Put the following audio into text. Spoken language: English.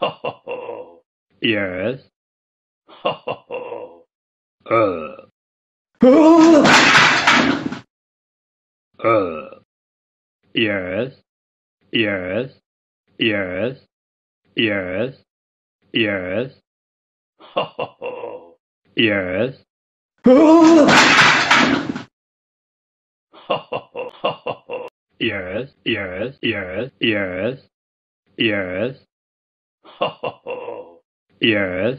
Ho. Yes. Ho ho ho. Uh. Uh. Yes. Yes. Yes. Yes. Yes. Ho ho ho. Yes. Ho. Ho ho ho. Yes. Yes. Yes. Yes. Yes. Yes.